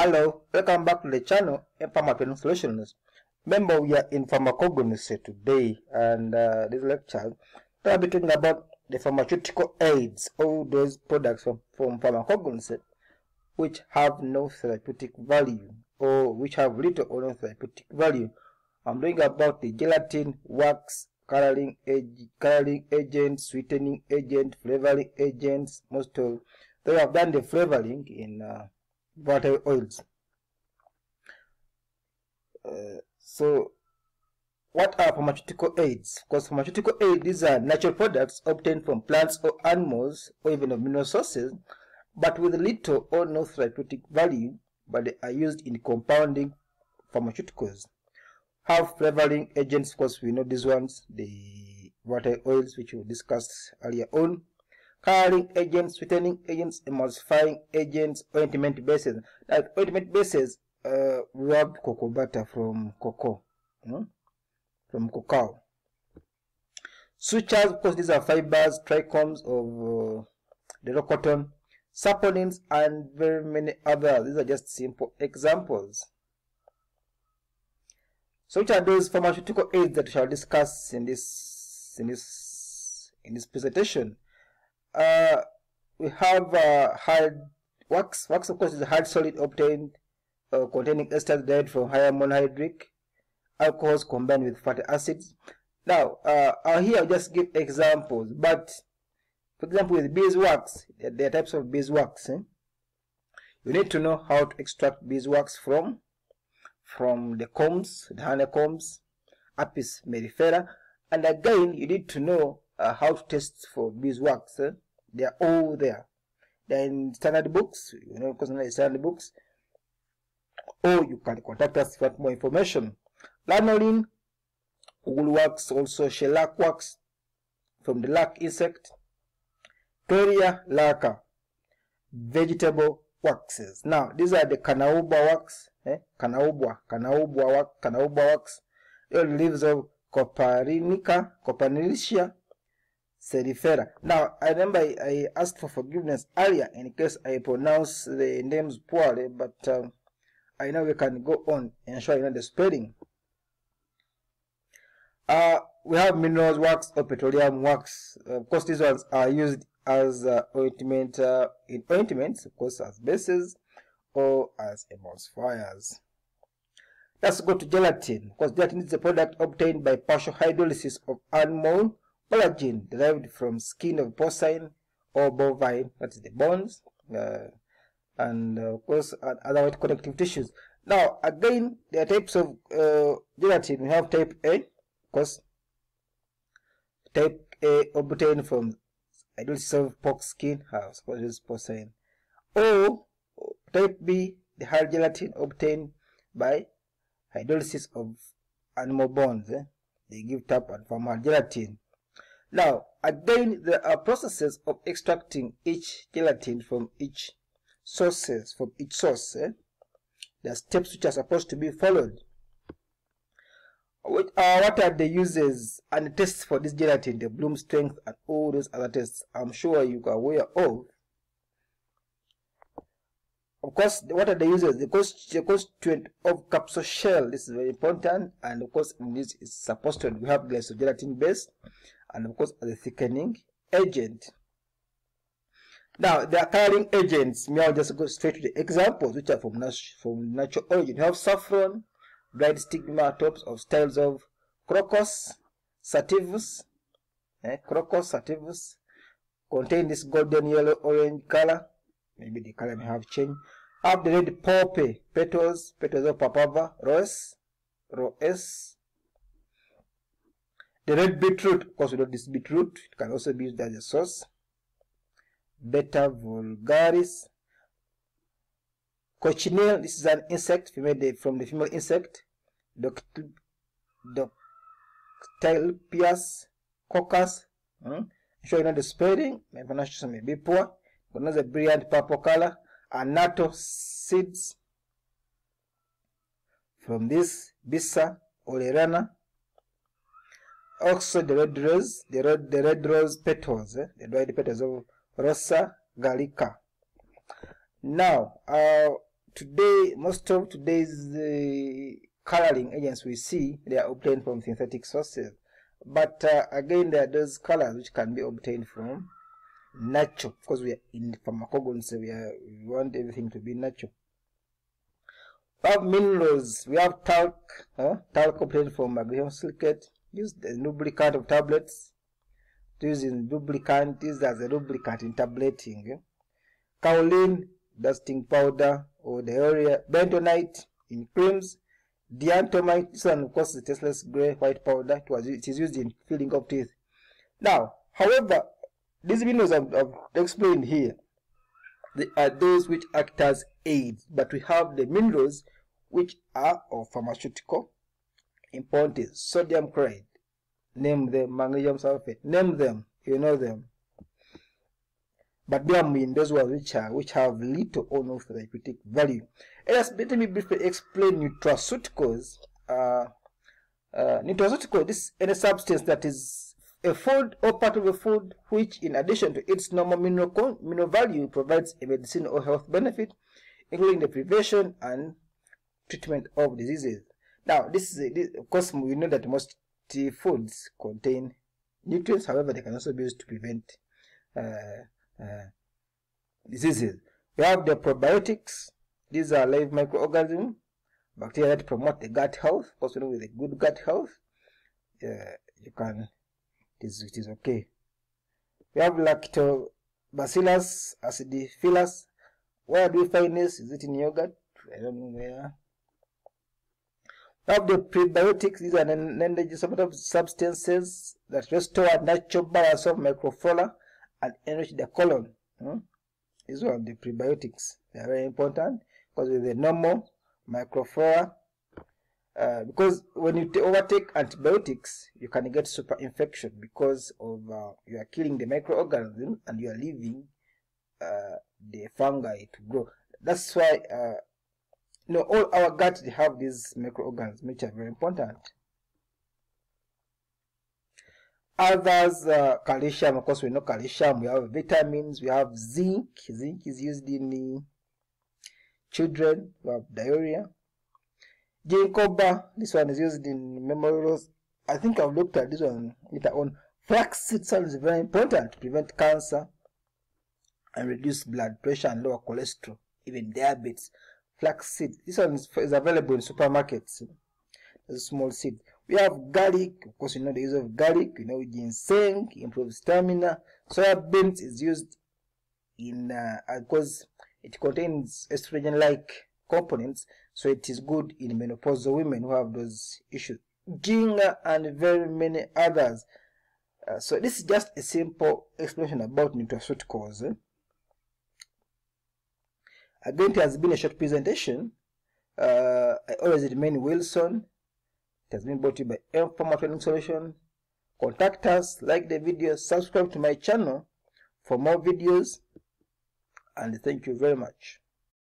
Hello, welcome back to the channel Pharmapen Solutions. Remember we are in pharmacognosy today and uh, this lecture I'll be talking about the pharmaceutical aids, all those products from, from pharmacognosy which have no therapeutic value or which have little or no therapeutic value. I'm talking about the gelatin, wax, coloring, ag coloring agent, sweetening agent, flavoring agents, most of they have done the flavoring in uh, volatile oils. Uh, so, what are pharmaceutical aids? Because pharmaceutical aids these are natural products obtained from plants or animals or even of mineral sources, but with little or no therapeutic value, but they are used in compounding pharmaceuticals. Have flavoring agents, of course we know these ones, the volatile oils which we discussed earlier on coloring agents, sweetening agents, emulsifying agents, ointment bases. Now, ointment bases, uh, cocoa butter from cocoa, you know, from cacao. Sutures, of course, these are fibers, trichomes of uh, the raw cotton, saponins, and very many others. These are just simple examples. So, which are those pharmaceutical aids that we shall discuss in this in this in this presentation? Uh, we have uh, hard wax. Wax, of course, is a hard solid obtained uh, containing esters derived from higher monohydric alcohols combined with fatty acids. Now, uh, here I'll just give examples, but for example, with beeswax, there are types of beeswax. Eh? You need to know how to extract beeswax from from the combs, the honeycombs, Apis mellifera, and again, you need to know uh, how to test for beeswax. Eh? They are all there. They're in standard books, you know, because in standard books. Or you can contact us for more information. Lanolin, wool wax, also shellac wax from the lac insect. Toria laca, vegetable waxes. Now, these are the Kanaubwa wax, eh? Kanaubwa, Kanaubwa wax, Kanaubwa wax. The leaves of Copernica, Copernicicia, Cerifera. Now, I remember I, I, asked for forgiveness earlier in case I pronounce the names poorly, but um, I know we can go on and show you know the spelling. Uh, we have minerals wax or petroleum wax. Of course, these ones are used as uh, ointment uh, in ointments, of course, as bases or as emulsifiers. Let's go to gelatin. Because gelatin is a product obtained by partial hydrolysis of animal collagen derived from skin of porcine or bovine, that is the bones, uh, and uh, of course other connective tissues. Now, again, there are types of uh, gelatin. We have type A, of course, type A obtained from hydrolysis of pork skin, I suppose it's porcine, or type B, the hard gelatin obtained by hydrolysis of animal bones. Eh? They give tap and form hard gelatin. Now, again, there are processes of extracting each gelatin from each sources, from each source. Eh? There are steps which are supposed to be followed. What, uh, what are the uses and tests for this gelatin, the bloom strength and all those other tests I'm sure you are aware of. Of course, what are the uses? The, cost, the constituent of capsule shell, this is very important, and of course, in this is supposed to we have glycogelatin base, and of course the thickening agent. Now the coloring agents, may I just go straight to the examples which are from, nat from natural origin. You have saffron, dried stigma tops of styles of crocus sativus, eh, crocus sativus, contain this golden yellow orange color. Maybe the color may have changed. Have the red poppy petals, petals of Papaver, rose, rose, the red beetroot, of course, we know this beetroot. It can also be used as a sauce. Beta vulgaris. Cochineal, this is an insect female from the female insect. Dactylopius coccus. Hmm? Sure, you know the spelling. My pronunciation may be poor. But another brilliant purple color. Annatto seeds. From this, Bixa orellana also the red rose, the red, the red rose petals, eh? the red petals of Rosa gallica. Now, uh, today, most of today's uh, coloring agents we see, they are obtained from synthetic sources. But uh, again, there are those colors which can be obtained from natural, because we are in pharmacognosy, we, are, we want everything to be natural. We have minerals, we have talc, uh, talc obtained from magnesium silicate, used the lubricant of tablets, using lubricant, used as a lubricant in tableting. Kaolin, dusting powder or the area, bentonite in creams, diatomite, this one of course is tasteless grey white powder, it, was, it is used in filling of teeth. Now, however, these minerals I've, I've explained here, they are those which act as aids, but we have the minerals which are of pharmaceutical importance. Sodium chloride, name them, magnesium sulfate, name them, you know them. But they are mean those ones which are which have little or no therapeutic value. Let, let me briefly explain nutraceuticals. Uh, uh, nutraceutical, this is a substance that is a food or part of a food which, in addition to its normal mineral, mineral value, provides a medicinal or health benefit, including the prevention and treatment of diseases. Now, this is this, of course we know that most foods contain nutrients. However, they can also be used to prevent uh, uh, diseases. We have the probiotics. These are live microorganisms, bacteria that promote the gut health. Know, with a good gut health, uh, you can it is, it is okay. We have lactobacillus acidophilus. Where do we find this? Is it in yogurt? I don't know where. Have the prebiotics. These are non-digestive substances that restore natural balance of microflora and enrich the colon. Hmm? These are the prebiotics. They are very important because with the normal microflora uh, because when you overtake antibiotics, you can get super infection because of uh, you are killing the microorganism and you are leaving uh, the fungi to grow. That's why uh, you know all our gut they have these microorganisms which are very important. Others, uh, calcium, of course we know calcium, we have vitamins, we have zinc, zinc is used in children who have diarrhea. Ginkgoba, this one is used in memorials. I think I've looked at this one later on. Flaxseed is very important to prevent cancer and reduce blood pressure and lower cholesterol, even diabetes. Flaxseed, this one is, is available in supermarkets. It's a small seed. We have garlic, of course, you know the use of garlic, you know, ginseng, improves stamina. Soya beans is used in, uh, because it contains estrogen-like components, so it is good in menopausal women who have those issues. Ginger and very many others. Uh, so this is just a simple explanation about nutraceuticals. Eh? Again, it has been a short presentation. Uh, I always remain Wilson. It has been brought to you by M Pharma Training Solution. Contact us, like the video, subscribe to my channel for more videos, and thank you very much.